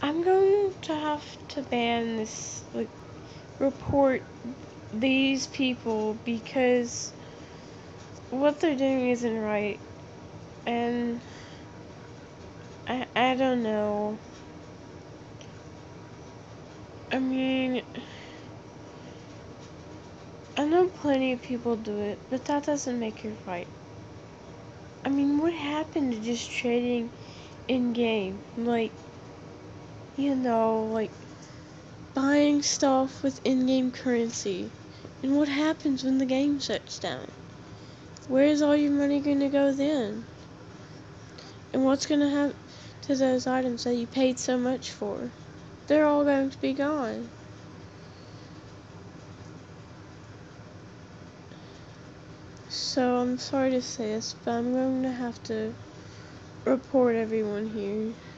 I'm going to have to ban this, like, report these people because what they're doing isn't right. And I, I don't know. I mean, I know plenty of people do it, but that doesn't make it right. I mean, what happened to just trading in game? Like, you know, like buying stuff with in-game currency. And what happens when the game shuts down? Where's all your money going to go then? And what's going to happen to those items that you paid so much for? They're all going to be gone. So I'm sorry to say this, but I'm going to have to report everyone here.